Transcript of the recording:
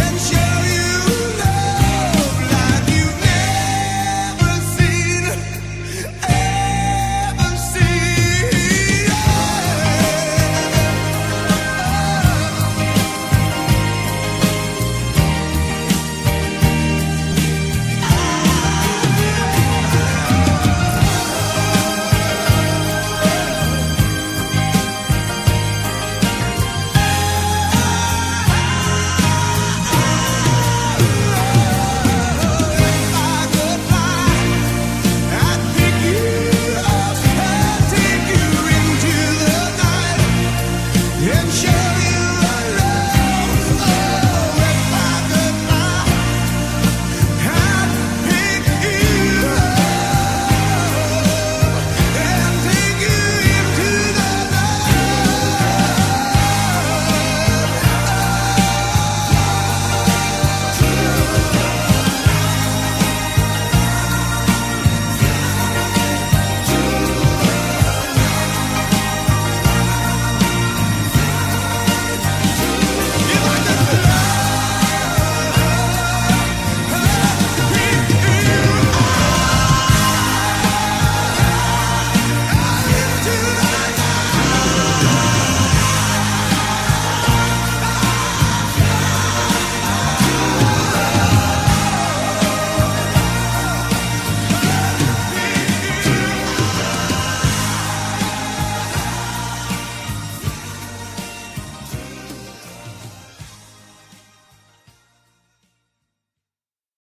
and share.